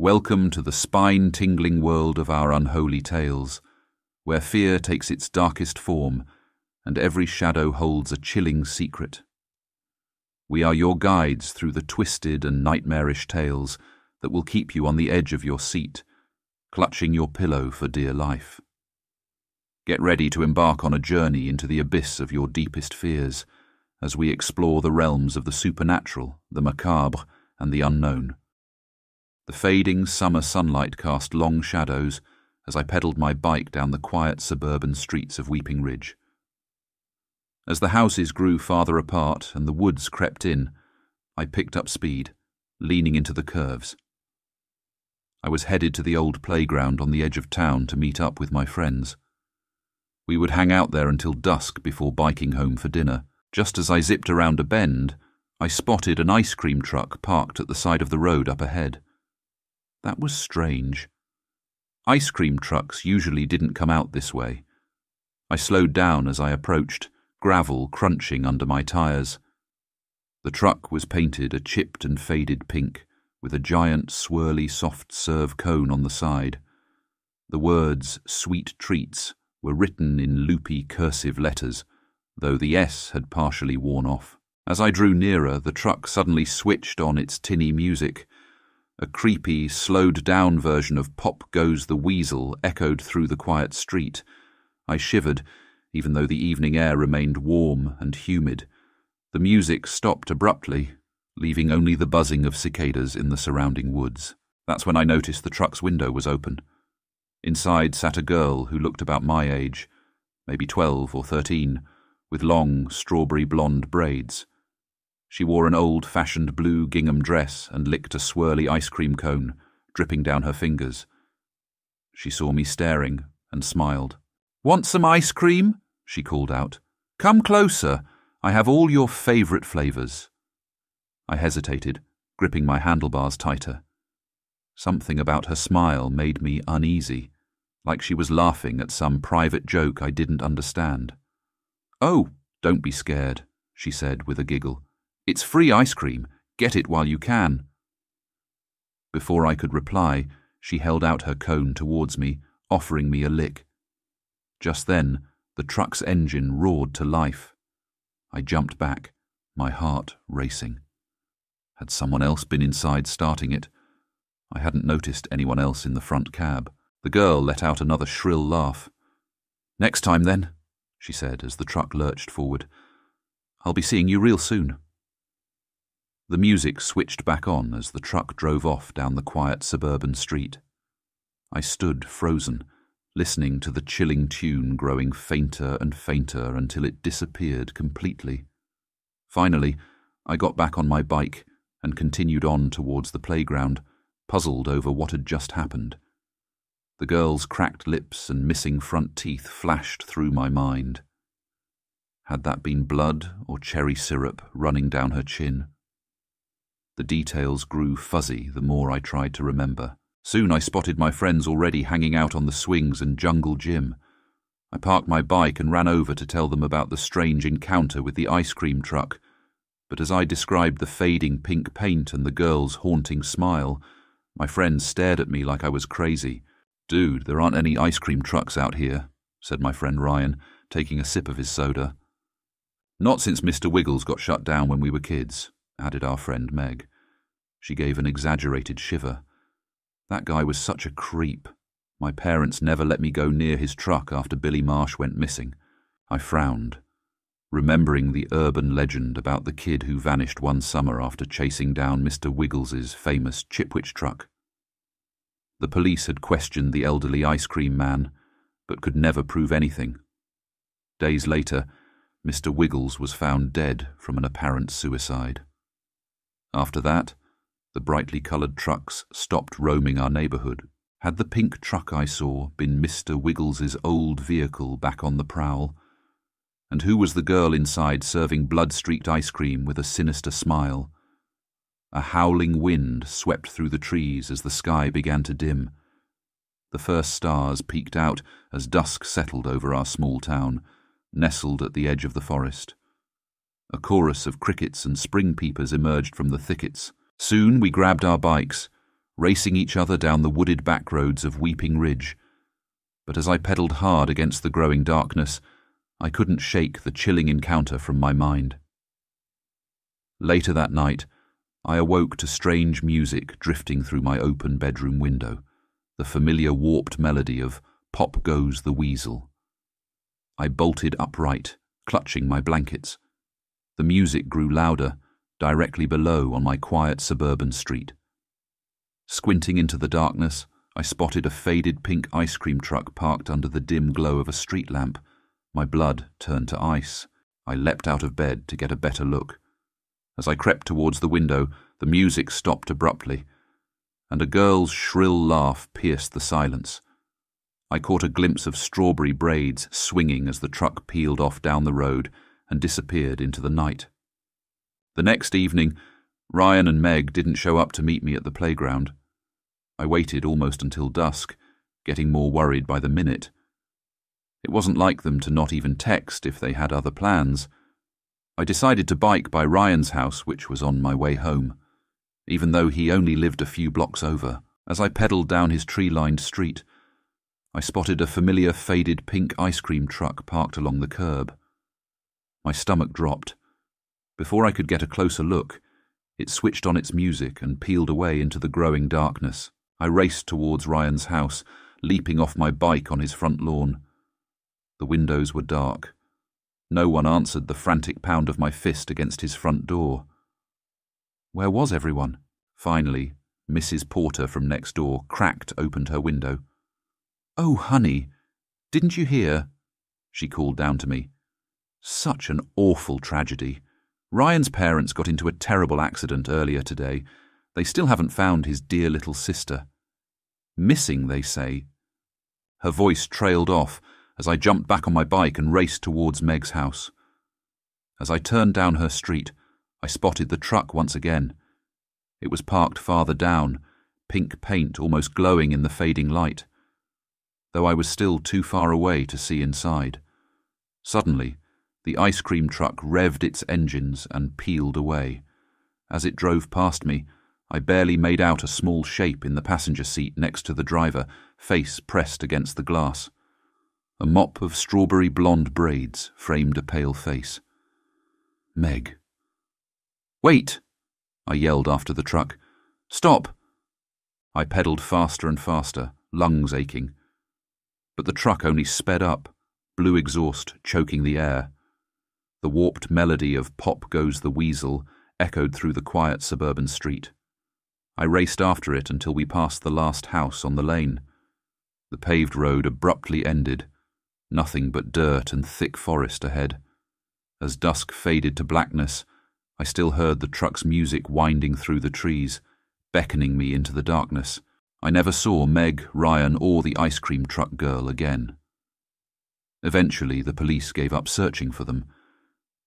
Welcome to the spine-tingling world of our unholy tales, where fear takes its darkest form and every shadow holds a chilling secret. We are your guides through the twisted and nightmarish tales that will keep you on the edge of your seat, clutching your pillow for dear life. Get ready to embark on a journey into the abyss of your deepest fears as we explore the realms of the supernatural, the macabre, and the unknown. The fading summer sunlight cast long shadows as I pedalled my bike down the quiet suburban streets of Weeping Ridge. As the houses grew farther apart and the woods crept in, I picked up speed, leaning into the curves. I was headed to the old playground on the edge of town to meet up with my friends. We would hang out there until dusk before biking home for dinner. Just as I zipped around a bend, I spotted an ice cream truck parked at the side of the road up ahead. That was strange. Ice cream trucks usually didn't come out this way. I slowed down as I approached, gravel crunching under my tyres. The truck was painted a chipped and faded pink, with a giant swirly soft serve cone on the side. The words, sweet treats, were written in loopy cursive letters, though the S had partially worn off. As I drew nearer, the truck suddenly switched on its tinny music, a creepy, slowed down version of Pop Goes the Weasel echoed through the quiet street. I shivered, even though the evening air remained warm and humid. The music stopped abruptly, leaving only the buzzing of cicadas in the surrounding woods. That's when I noticed the truck's window was open. Inside sat a girl who looked about my age, maybe twelve or thirteen, with long, strawberry blonde braids. She wore an old-fashioned blue gingham dress and licked a swirly ice cream cone, dripping down her fingers. She saw me staring and smiled. Want some ice cream? she called out. Come closer. I have all your favourite flavours. I hesitated, gripping my handlebars tighter. Something about her smile made me uneasy, like she was laughing at some private joke I didn't understand. Oh, don't be scared, she said with a giggle. It's free ice cream. Get it while you can. Before I could reply, she held out her cone towards me, offering me a lick. Just then, the truck's engine roared to life. I jumped back, my heart racing. Had someone else been inside starting it? I hadn't noticed anyone else in the front cab. The girl let out another shrill laugh. Next time, then, she said as the truck lurched forward. I'll be seeing you real soon. The music switched back on as the truck drove off down the quiet suburban street. I stood frozen, listening to the chilling tune growing fainter and fainter until it disappeared completely. Finally, I got back on my bike and continued on towards the playground, puzzled over what had just happened. The girl's cracked lips and missing front teeth flashed through my mind. Had that been blood or cherry syrup running down her chin? The details grew fuzzy the more I tried to remember. Soon I spotted my friends already hanging out on the swings and jungle gym. I parked my bike and ran over to tell them about the strange encounter with the ice cream truck. But as I described the fading pink paint and the girl's haunting smile, my friends stared at me like I was crazy. Dude, there aren't any ice cream trucks out here, said my friend Ryan, taking a sip of his soda. Not since Mr. Wiggles got shut down when we were kids, added our friend Meg. She gave an exaggerated shiver. That guy was such a creep. My parents never let me go near his truck after Billy Marsh went missing. I frowned, remembering the urban legend about the kid who vanished one summer after chasing down Mr. Wiggles's famous Chipwich truck. The police had questioned the elderly ice cream man, but could never prove anything. Days later, Mr. Wiggles was found dead from an apparent suicide. After that, the brightly coloured trucks stopped roaming our neighbourhood. Had the pink truck I saw been Mr. Wiggles's old vehicle back on the prowl? And who was the girl inside serving blood-streaked ice cream with a sinister smile? A howling wind swept through the trees as the sky began to dim. The first stars peeked out as dusk settled over our small town, nestled at the edge of the forest. A chorus of crickets and spring peepers emerged from the thickets. Soon we grabbed our bikes, racing each other down the wooded back roads of Weeping Ridge. But as I pedalled hard against the growing darkness, I couldn't shake the chilling encounter from my mind. Later that night, I awoke to strange music drifting through my open bedroom window, the familiar warped melody of Pop Goes the Weasel. I bolted upright, clutching my blankets. The music grew louder, directly below on my quiet suburban street. Squinting into the darkness, I spotted a faded pink ice cream truck parked under the dim glow of a street lamp. My blood turned to ice. I leapt out of bed to get a better look. As I crept towards the window, the music stopped abruptly, and a girl's shrill laugh pierced the silence. I caught a glimpse of strawberry braids swinging as the truck peeled off down the road and disappeared into the night. The next evening, Ryan and Meg didn't show up to meet me at the playground. I waited almost until dusk, getting more worried by the minute. It wasn't like them to not even text if they had other plans. I decided to bike by Ryan's house, which was on my way home, even though he only lived a few blocks over. As I pedalled down his tree lined street, I spotted a familiar faded pink ice cream truck parked along the curb. My stomach dropped. Before I could get a closer look, it switched on its music and peeled away into the growing darkness. I raced towards Ryan's house, leaping off my bike on his front lawn. The windows were dark. No one answered the frantic pound of my fist against his front door. Where was everyone? Finally, Mrs. Porter from next door cracked opened her window. Oh, honey, didn't you hear? She called down to me. Such an awful tragedy. Ryan's parents got into a terrible accident earlier today. They still haven't found his dear little sister. Missing, they say. Her voice trailed off as I jumped back on my bike and raced towards Meg's house. As I turned down her street, I spotted the truck once again. It was parked farther down, pink paint almost glowing in the fading light, though I was still too far away to see inside. Suddenly, the ice cream truck revved its engines and peeled away. As it drove past me, I barely made out a small shape in the passenger seat next to the driver, face pressed against the glass. A mop of strawberry blonde braids framed a pale face. Meg. Wait! I yelled after the truck. Stop! I pedalled faster and faster, lungs aching. But the truck only sped up, blue exhaust choking the air. The warped melody of Pop Goes the Weasel echoed through the quiet suburban street. I raced after it until we passed the last house on the lane. The paved road abruptly ended, nothing but dirt and thick forest ahead. As dusk faded to blackness, I still heard the truck's music winding through the trees, beckoning me into the darkness. I never saw Meg, Ryan, or the ice cream truck girl again. Eventually, the police gave up searching for them.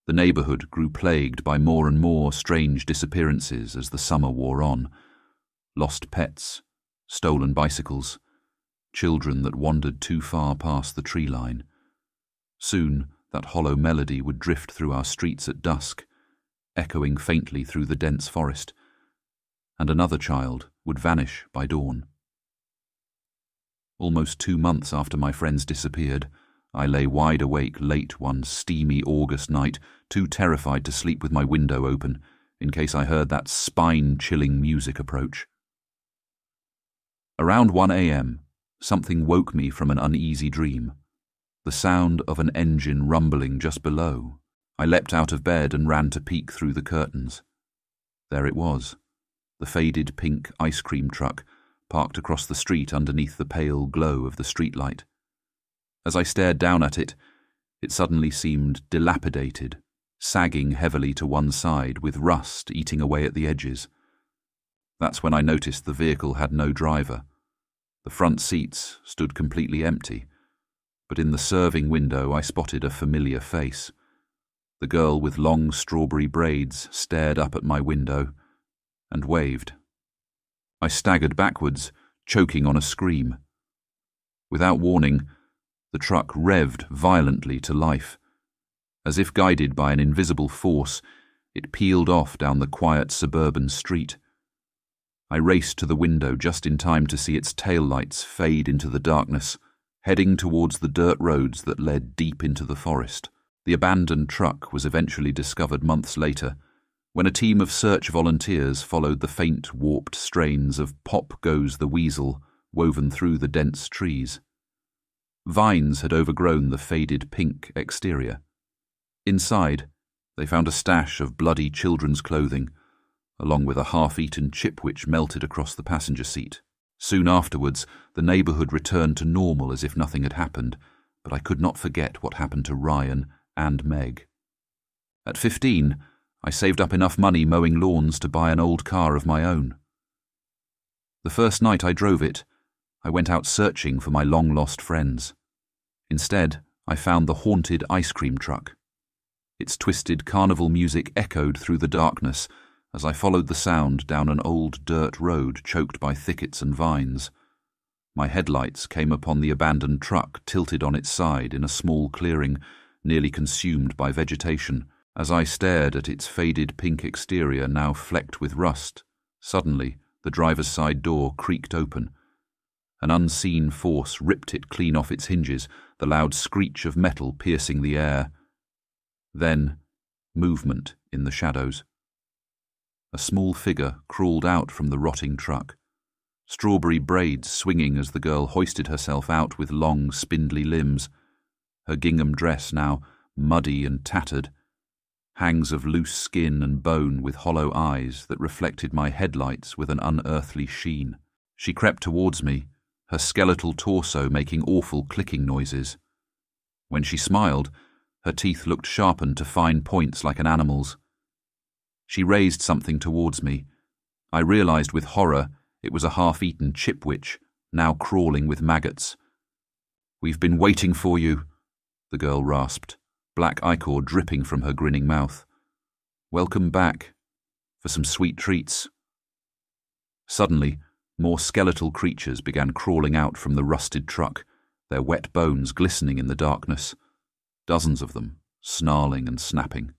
The neighbourhood grew plagued by more and more strange disappearances as the summer wore on lost pets, stolen bicycles, children that wandered too far past the tree line. Soon that hollow melody would drift through our streets at dusk, echoing faintly through the dense forest, and another child would vanish by dawn. Almost two months after my friends disappeared, I lay wide awake late one steamy August night, too terrified to sleep with my window open, in case I heard that spine-chilling music approach. Around 1 a.m., something woke me from an uneasy dream. The sound of an engine rumbling just below. I leapt out of bed and ran to peek through the curtains. There it was, the faded pink ice cream truck parked across the street underneath the pale glow of the streetlight. As I stared down at it, it suddenly seemed dilapidated, sagging heavily to one side with rust eating away at the edges. That's when I noticed the vehicle had no driver. The front seats stood completely empty, but in the serving window I spotted a familiar face. The girl with long strawberry braids stared up at my window and waved. I staggered backwards, choking on a scream. Without warning, the truck revved violently to life. As if guided by an invisible force, it peeled off down the quiet suburban street. I raced to the window just in time to see its tail lights fade into the darkness, heading towards the dirt roads that led deep into the forest. The abandoned truck was eventually discovered months later, when a team of search volunteers followed the faint, warped strains of Pop Goes the Weasel woven through the dense trees. Vines had overgrown the faded pink exterior. Inside, they found a stash of bloody children's clothing, along with a half-eaten chipwich melted across the passenger seat. Soon afterwards, the neighbourhood returned to normal as if nothing had happened, but I could not forget what happened to Ryan and Meg. At fifteen, I saved up enough money mowing lawns to buy an old car of my own. The first night I drove it, I went out searching for my long-lost friends. Instead, I found the haunted ice cream truck. Its twisted carnival music echoed through the darkness as I followed the sound down an old dirt road choked by thickets and vines. My headlights came upon the abandoned truck tilted on its side in a small clearing, nearly consumed by vegetation. As I stared at its faded pink exterior now flecked with rust, suddenly the driver's side door creaked open an unseen force ripped it clean off its hinges, the loud screech of metal piercing the air. Then, movement in the shadows. A small figure crawled out from the rotting truck, strawberry braids swinging as the girl hoisted herself out with long, spindly limbs, her gingham dress now muddy and tattered, hangs of loose skin and bone with hollow eyes that reflected my headlights with an unearthly sheen. She crept towards me, her skeletal torso making awful clicking noises. When she smiled, her teeth looked sharpened to fine points like an animal's. She raised something towards me. I realized with horror it was a half-eaten chipwich, now crawling with maggots. We've been waiting for you, the girl rasped, black ichor dripping from her grinning mouth. Welcome back, for some sweet treats. Suddenly, more skeletal creatures began crawling out from the rusted truck, their wet bones glistening in the darkness. Dozens of them, snarling and snapping.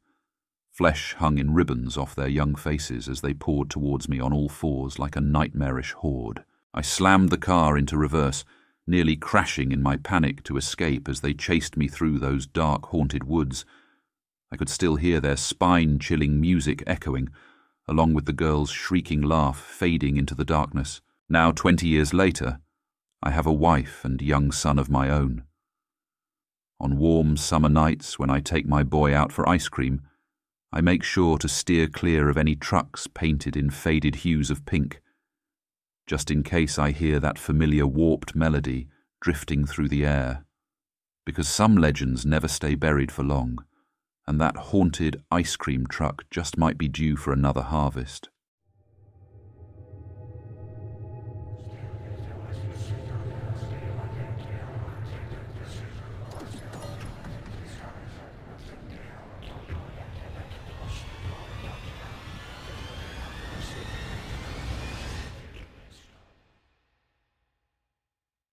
Flesh hung in ribbons off their young faces as they poured towards me on all fours like a nightmarish horde. I slammed the car into reverse, nearly crashing in my panic to escape as they chased me through those dark, haunted woods. I could still hear their spine-chilling music echoing, along with the girl's shrieking laugh fading into the darkness. Now, twenty years later, I have a wife and young son of my own. On warm summer nights when I take my boy out for ice cream, I make sure to steer clear of any trucks painted in faded hues of pink, just in case I hear that familiar warped melody drifting through the air, because some legends never stay buried for long and that haunted ice cream truck just might be due for another harvest.